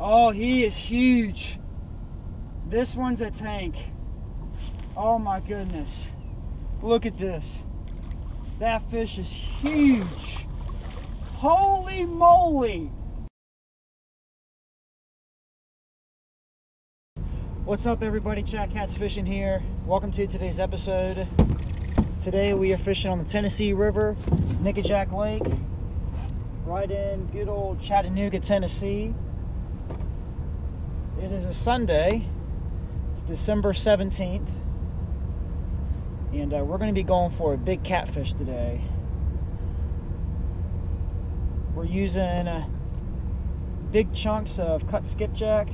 Oh, he is huge. This one's a tank. Oh my goodness. Look at this. That fish is huge. Holy moly. What's up everybody, Chatt Cats Fishing here. Welcome to today's episode. Today we are fishing on the Tennessee River, Nickajack Lake, right in good old Chattanooga, Tennessee. It is a Sunday, it's December 17th, and uh, we're going to be going for a big catfish today. We're using uh, big chunks of cut skipjack.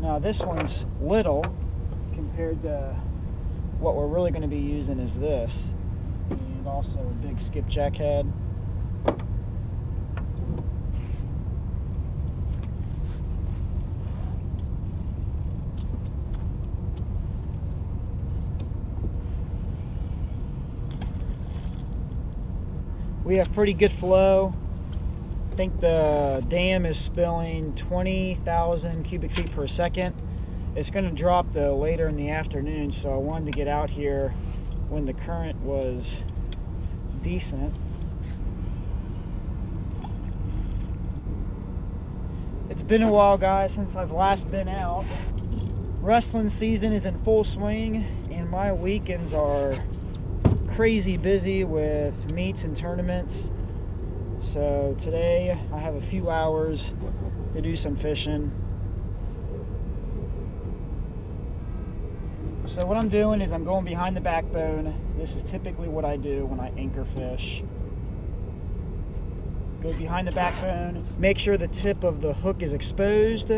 Now this one's little compared to what we're really going to be using is this. And also a big skipjack head. We have pretty good flow. I think the dam is spilling 20,000 cubic feet per second. It's going to drop though later in the afternoon, so I wanted to get out here when the current was decent. It's been a while, guys, since I've last been out. Wrestling season is in full swing, and my weekends are crazy busy with meets and tournaments. So today I have a few hours to do some fishing. So what I'm doing is I'm going behind the backbone. This is typically what I do when I anchor fish. Go behind the backbone, make sure the tip of the hook is exposed.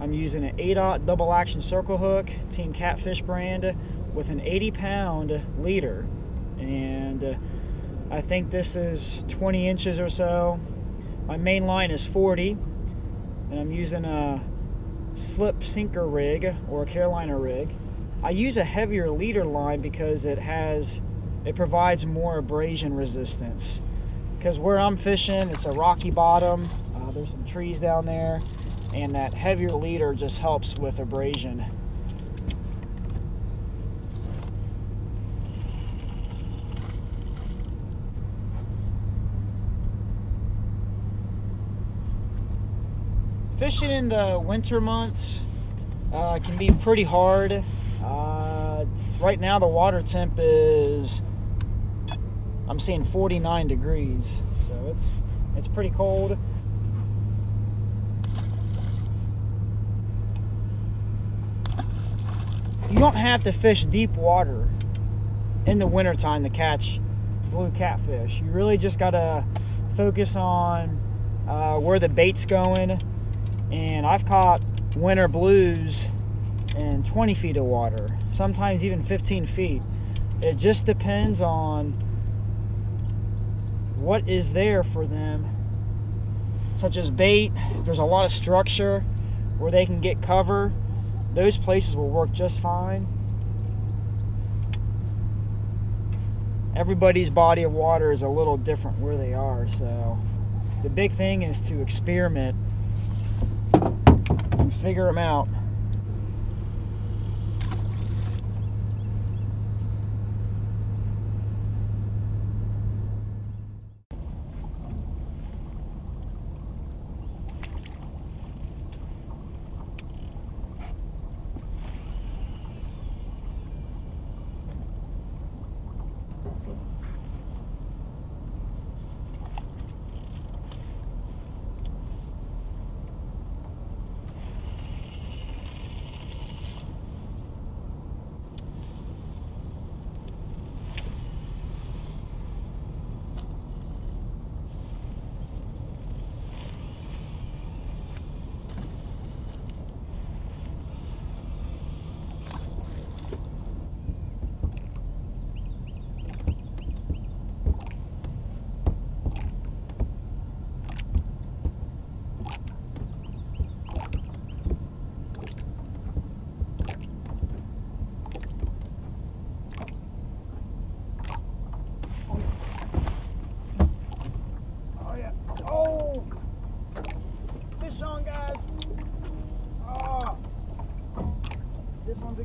I'm using an 8-aught double action circle hook, Team Catfish brand, with an 80 pound leader and uh, I think this is 20 inches or so. My main line is 40 and I'm using a slip sinker rig or a Carolina rig. I use a heavier leader line because it has it provides more abrasion resistance because where I'm fishing it's a rocky bottom uh, there's some trees down there and that heavier leader just helps with abrasion fishing in the winter months uh, can be pretty hard. Uh, right now the water temp is I'm seeing 49 degrees, so it's it's pretty cold. You don't have to fish deep water in the wintertime to catch blue catfish. You really just gotta focus on uh, where the bait's going and I've caught winter blues in 20 feet of water, sometimes even 15 feet. It just depends on what is there for them, such as bait. There's a lot of structure where they can get cover. Those places will work just fine. Everybody's body of water is a little different where they are, so the big thing is to experiment and figure them out.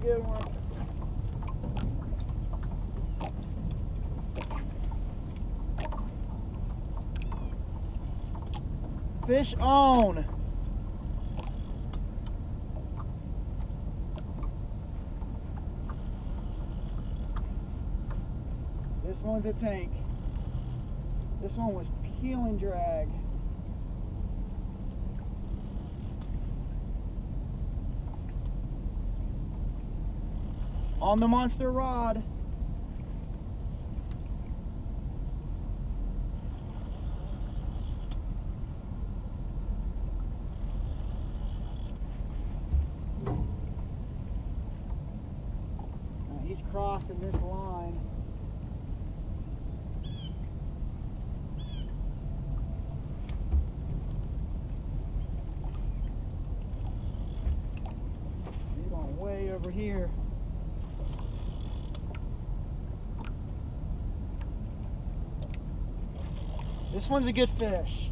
Good one. Fish on. This one's a tank. This one was peeling drag. On the monster rod. He's crossed in this line. He's going way over here. This one's a good fish.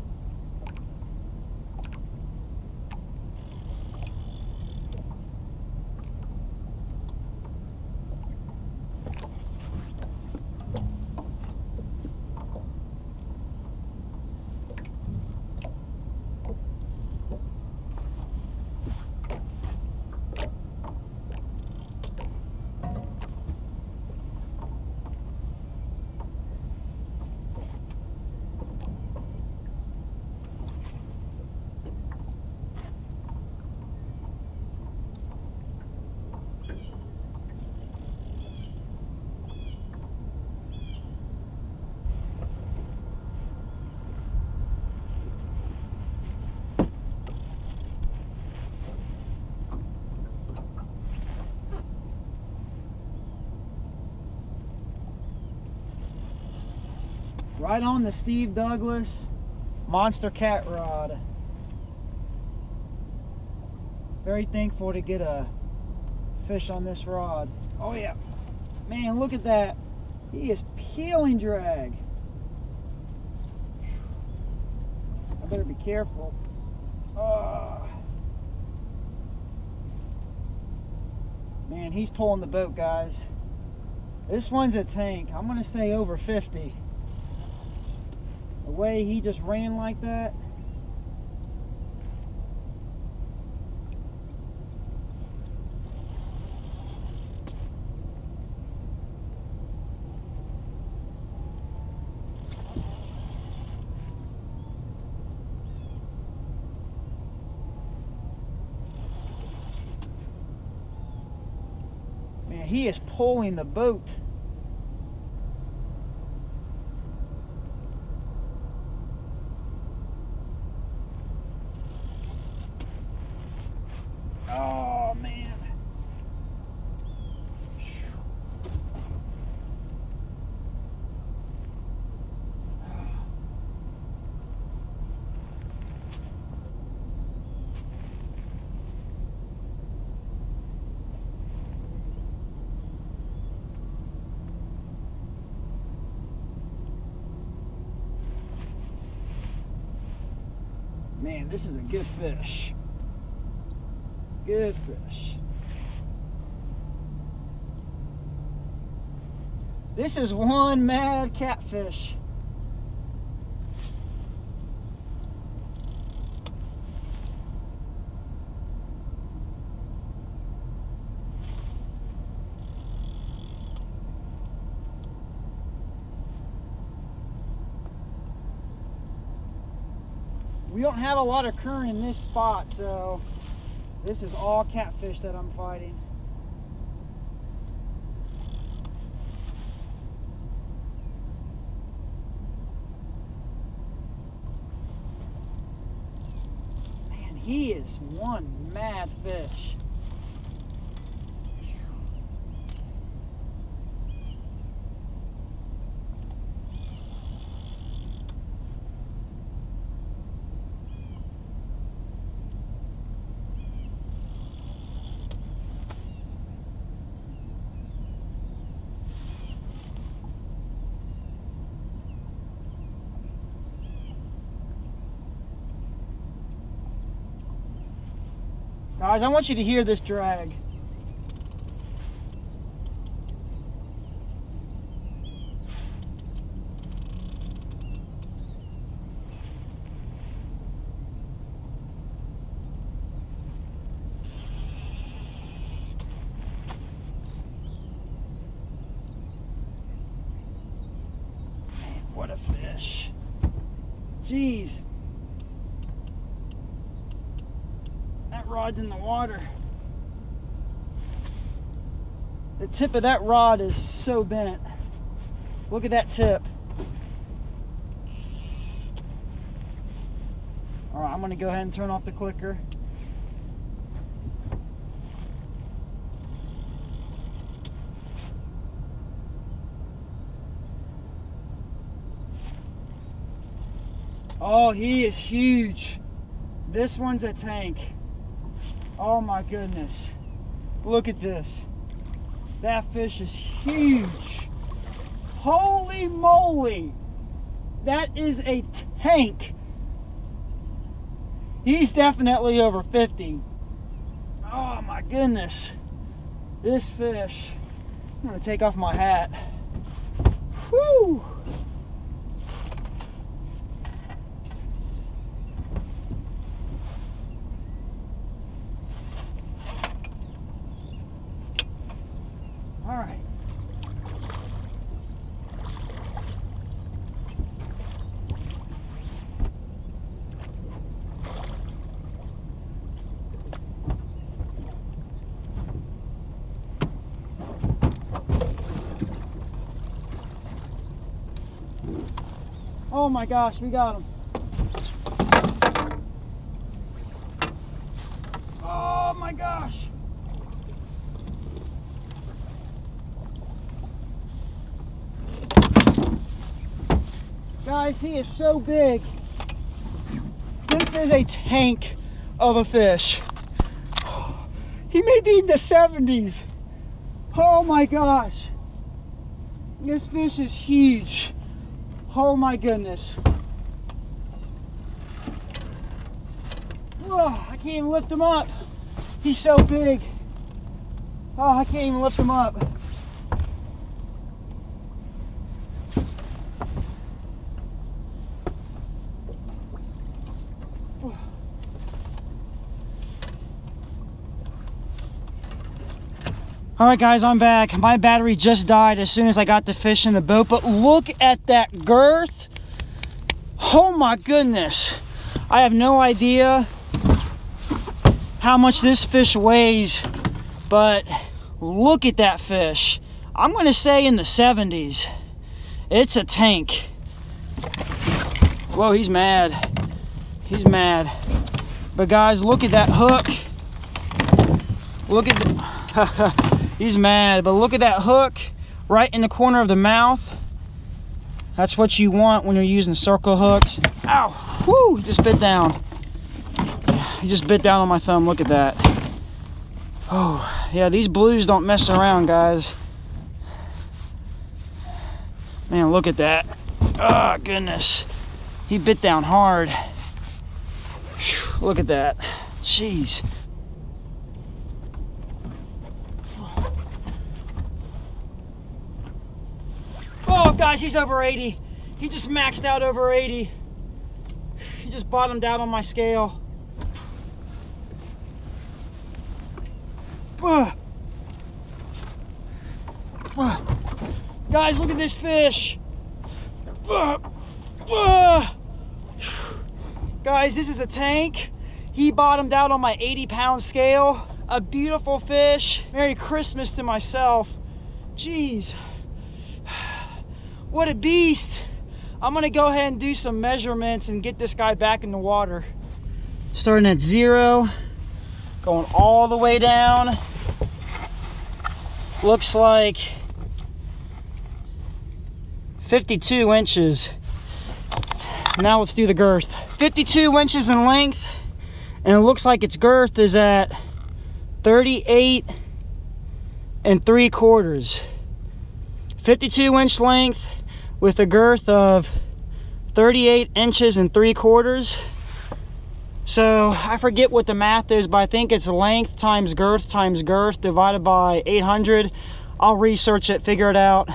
Right on the Steve Douglas Monster Cat Rod. Very thankful to get a fish on this rod. Oh yeah. Man, look at that. He is peeling drag. I better be careful. Ah. Man, he's pulling the boat, guys. This one's a tank. I'm going to say over 50. The way he just ran like that. Man, he is pulling the boat. Oh man. Man, this is a good fish. Good fish. This is one mad catfish. We don't have a lot of current in this spot, so this is all catfish that I'm fighting. Man, he is one mad fish. Guys, I want you to hear this drag. Jeez. Rod's in the water. The tip of that rod is so bent. Look at that tip. All right, I'm gonna go ahead and turn off the clicker. Oh, he is huge. This one's a tank. Oh my goodness. Look at this. That fish is huge. Holy moly. That is a tank. He's definitely over 50. Oh my goodness. This fish. I'm gonna take off my hat. Whoo! All right. Oh my gosh, we got him. Oh my gosh. Guys, he is so big. This is a tank of a fish. He may be in the 70s. Oh my gosh. This fish is huge. Oh my goodness. Whoa, I can't even lift him up. He's so big. Oh, I can't even lift him up. All right, guys, I'm back. My battery just died as soon as I got the fish in the boat, but look at that girth. Oh my goodness. I have no idea how much this fish weighs, but look at that fish. I'm gonna say in the 70s. It's a tank. Whoa, he's mad. He's mad. But guys, look at that hook. Look at the... He's mad, but look at that hook right in the corner of the mouth. That's what you want when you're using circle hooks. Ow, whoo, he just bit down. He just bit down on my thumb, look at that. Oh, yeah, these blues don't mess around, guys. Man, look at that. Oh, goodness. He bit down hard. Whew, look at that. Jeez. Oh, guys, he's over 80. He just maxed out over 80. He just bottomed out on my scale. Uh. Uh. Guys, look at this fish. Uh. Guys, this is a tank. He bottomed out on my 80 pound scale. A beautiful fish. Merry Christmas to myself. Jeez. What a beast. I'm gonna go ahead and do some measurements and get this guy back in the water. Starting at zero, going all the way down. Looks like 52 inches. Now let's do the girth. 52 inches in length, and it looks like its girth is at 38 and three quarters. 52 inch length, with a girth of 38 inches and three quarters. So I forget what the math is, but I think it's length times girth times girth divided by 800. I'll research it, figure it out,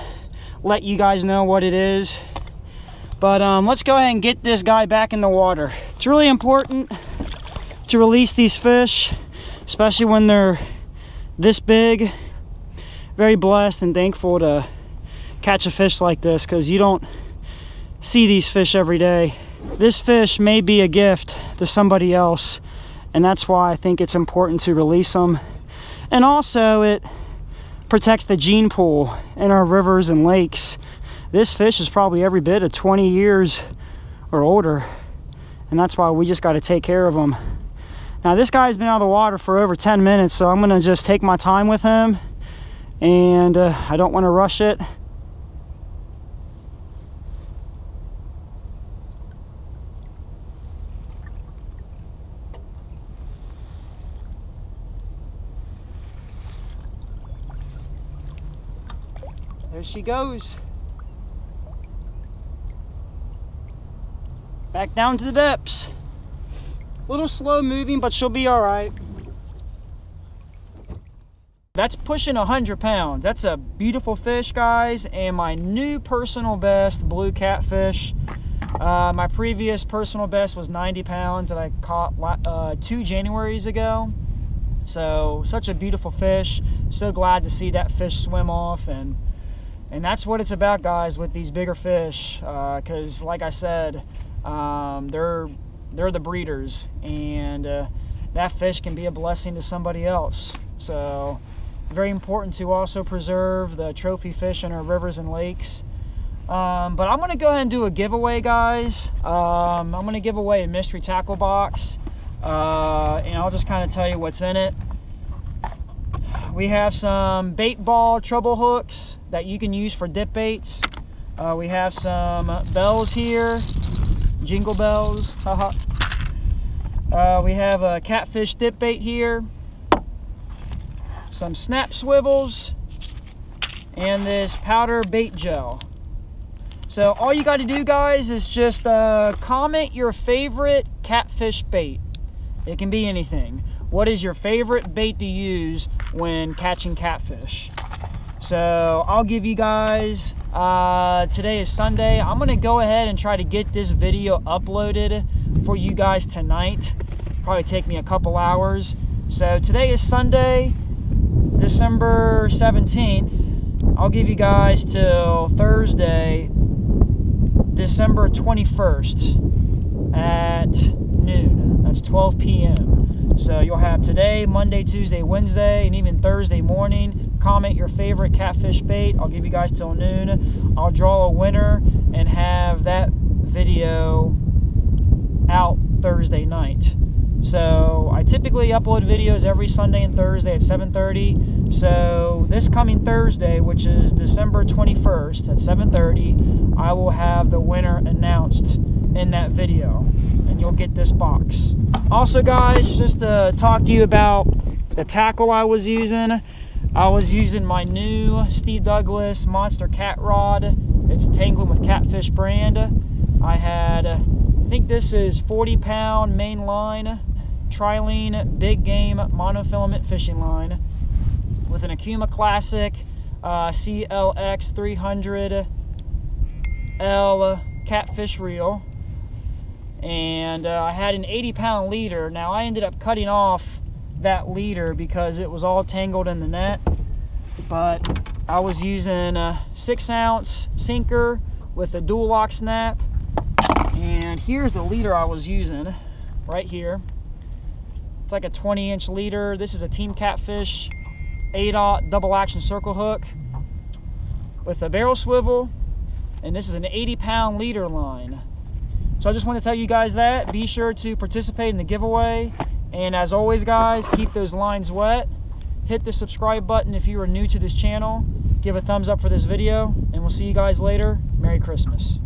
let you guys know what it is. But um, let's go ahead and get this guy back in the water. It's really important to release these fish, especially when they're this big. Very blessed and thankful to catch a fish like this because you don't see these fish every day. This fish may be a gift to somebody else, and that's why I think it's important to release them. And also, it protects the gene pool in our rivers and lakes. This fish is probably every bit of 20 years or older, and that's why we just got to take care of them. Now, this guy's been out of the water for over 10 minutes, so I'm going to just take my time with him, and uh, I don't want to rush it. There she goes. Back down to the depths. A little slow moving, but she'll be all right. That's pushing 100 pounds. That's a beautiful fish, guys, and my new personal best blue catfish. Uh, my previous personal best was 90 pounds that I caught uh, two Januaries ago. So, such a beautiful fish. So glad to see that fish swim off and and that's what it's about guys with these bigger fish because uh, like i said um, they're they're the breeders and uh, that fish can be a blessing to somebody else. So very important to also preserve the trophy fish in our rivers and lakes. Um, but i'm going to go ahead and do a giveaway guys. Um, i'm going to give away a mystery tackle box uh, and i'll just kind of tell you what's in it we have some bait ball treble hooks that you can use for dip baits. Uh, we have some bells here, jingle bells, haha. uh, we have a catfish dip bait here, some snap swivels, and this powder bait gel. So all you got to do, guys, is just uh, comment your favorite catfish bait. It can be anything. What is your favorite bait to use when catching catfish? So I'll give you guys, uh, today is Sunday. I'm gonna go ahead and try to get this video uploaded for you guys tonight. Probably take me a couple hours. So today is Sunday, December 17th. I'll give you guys till Thursday, December 21st at noon. That's 12 p.m. So you'll have today, Monday, Tuesday, Wednesday, and even Thursday morning comment your favorite catfish bait. I'll give you guys till noon. I'll draw a winner and have that video out Thursday night. So I typically upload videos every Sunday and Thursday at 7:30. So this coming Thursday, which is December 21st at 7:30, I will have the winner announced in that video and you'll get this box. Also guys, just to talk to you about the tackle I was using. I was using my new Steve Douglas Monster Cat Rod. It's Tangling with Catfish brand. I had, I think this is 40 pound main line, trilene big game monofilament fishing line with an Okuma Classic uh, CLX 300L catfish reel. And uh, I had an 80 pound leader. Now I ended up cutting off that leader because it was all tangled in the net. But I was using a six ounce sinker with a dual lock snap. And here's the leader I was using right here. It's like a 20 inch leader. This is a Team Catfish 8 double action circle hook with a barrel swivel. And this is an 80 pound leader line. So I just want to tell you guys that. Be sure to participate in the giveaway. And as always, guys, keep those lines wet. Hit the subscribe button if you are new to this channel. Give a thumbs up for this video, and we'll see you guys later. Merry Christmas.